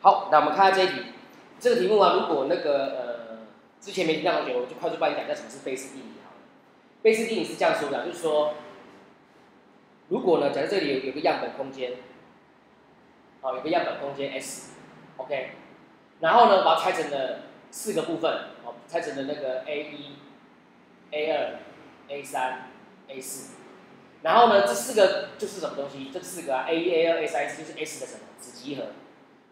好，那我们看下这一题，这个题目啊，如果那个呃之前没听到同学，我就快速帮你讲一下什么是贝氏定理好了。贝氏定理是这样说的，就是说，如果呢，假设这里有有个样本空间，好，有个样本空间 S，OK，然后呢，把它拆成了四个部分，哦，拆成了那个 A 一、A 二、A 三、A 四，然后呢，这四个就是什么东西？这四个啊，A 一、A 二、A 三、A 四就是 S 的什么子集合。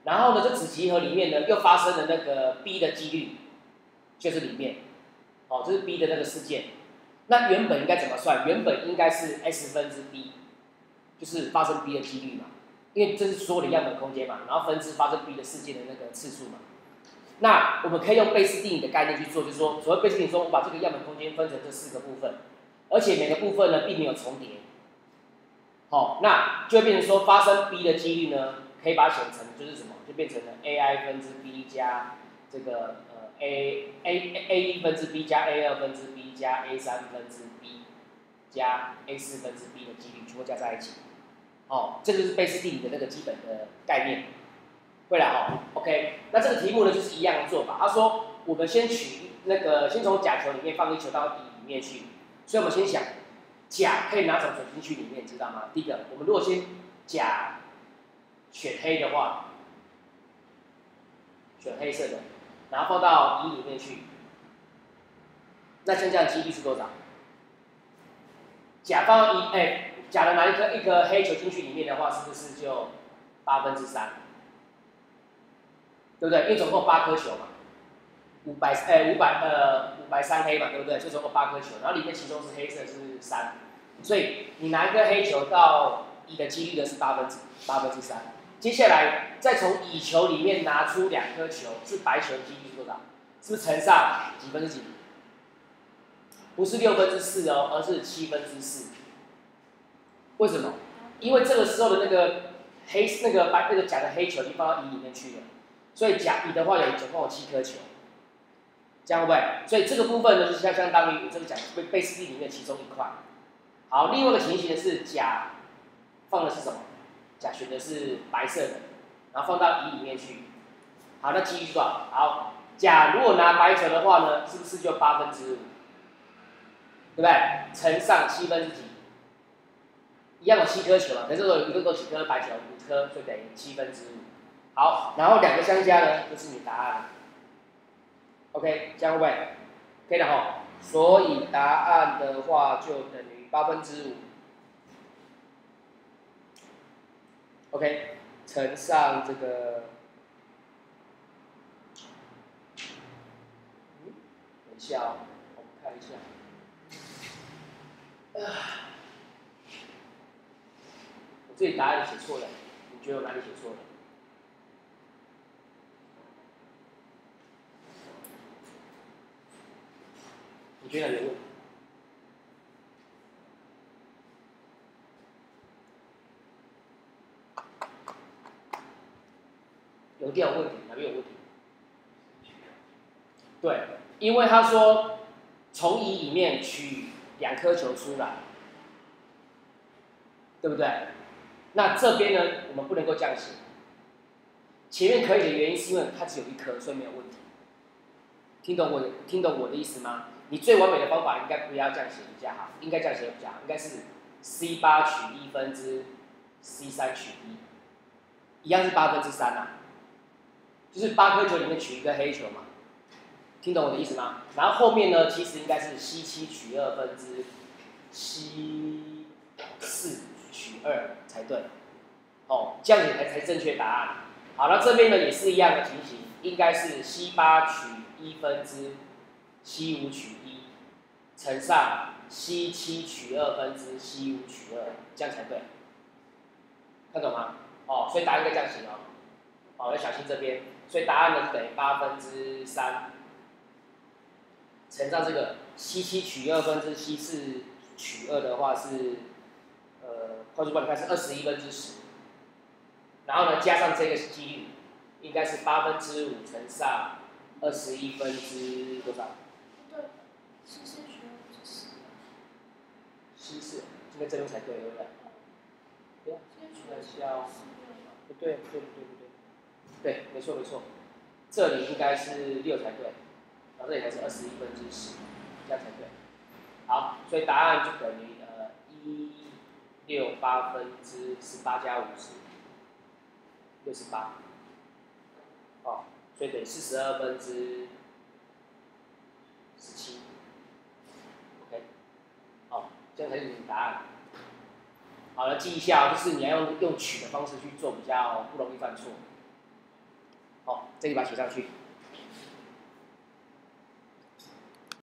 然后呢，这子集合里面呢，又发生了那个 B 的几率，就是里面，哦，这是 B 的那个事件。那原本应该怎么算？原本应该是 S 分之 B，就是发生 B 的几率嘛，因为这是所有的样本空间嘛，然后分之发生 B 的事件的那个次数嘛。那我们可以用贝氏定理的概念去做，就是说，所谓贝氏定理说，我把这个样本空间分成这四个部分，而且每个部分呢并没有重叠，好，那就会变成说，发生 B 的几率呢，可以把它写成就是什么？就变成了 a i 分之 b 加这个呃 a a a 一分之 b 加 a 二分之 b 加 a 三分之 b 加 a 四分之 b 的几率全部加在一起，哦，这就是贝氏定理的那个基本的概念。会了哦，OK，那这个题目呢就是一样的做法。他说我们先取那个先从甲球里面放一球到乙里面去，所以我们先想甲可以哪种准进去里面，知道吗？第一个，我们如果先甲选黑的话。选黑色的，然后放到乙里面去。那现在几率是多少？甲方一，哎，甲的拿一颗一颗黑球进去里面的话，是不是就八分之三？对不对？因为总共八颗球嘛，五百哎五百呃五百三黑嘛，对不对？就总共八颗球，然后里面其中是黑色是三，所以你拿一颗黑球到乙的几率呢是八分之八分之三。接下来再从乙球里面拿出两颗球，是白球的几率是多少？是不是乘上几分之几？不是六分之四哦，而是七分之四。为什么？因为这个时候的那个黑那个白那个甲的黑球已经放到乙里面去了，所以甲乙的话有总共有七颗球，这样会不会？所以这个部分呢，就相相当于这个甲贝贝斯蒂里面其中一块。好，另外一个情形呢是甲放的是什么？甲选的是白色的，然后放到乙里面去。好，那几率多少？好，甲如果拿白球的话呢，是不是就八分之五？对不对？乘上七分之几？一样有七颗球嘛，可是说一共有几颗白球？五颗，就等于七分之五。好，然后两个相加呢，就是你答案。OK，这样会不会？可以的哈。所以答案的话就等于八分之五。OK，乘上这个，嗯，等一下哦，我们看一下，啊，我这里答案写错了，你觉得我哪里写错了？你觉得有问题？有点问题，哪边有问题？对，因为他说从乙里面取两颗球出来，对不对？那这边呢，我们不能够这样写。前面可以的原因是因为它只有一颗，所以没有问题。听懂我听懂我的意思吗？你最完美的方法应该不要这样写比较好，应该这样写比较好，应该是 C 八取一分之 C 三取一，一样是八分之三呐。就是八颗球里面取一个黑球嘛，听懂我的意思吗？然后后面呢，其实应该是 C 七取二分之 C 四取二才对，哦，这样子才才正确答案。好了，这边呢也是一样的情形，应该是 C 八取一分之 C 五取一乘上 C 七取二分之 C 五取二，这样才对，看懂吗？哦，所以答案应该这样写哦，好，要小心这边。所以答案呢是等于八分之三，乘上这个 C 七取二分之 C 四取二的话是，呃，快速帮你看是二十一分之十，然后呢加上这个几率，应该是八分之五乘上二十一分之多少？对，C 四取二分之十。C 四，应该这边才对，对不对？对啊，取二小，不对，不对，不对，不对。对，没错没错，这里应该是六才对，然后这里才是二十一分之十，这样才对。好，所以答案就等于呃一六八分之十八加五十，六十八。哦，所以等于四十二分之十七。OK，好，这样才是你的答案。好了，记一下，就是你要用用取的方式去做，比较不容易犯错。这里把它写上去。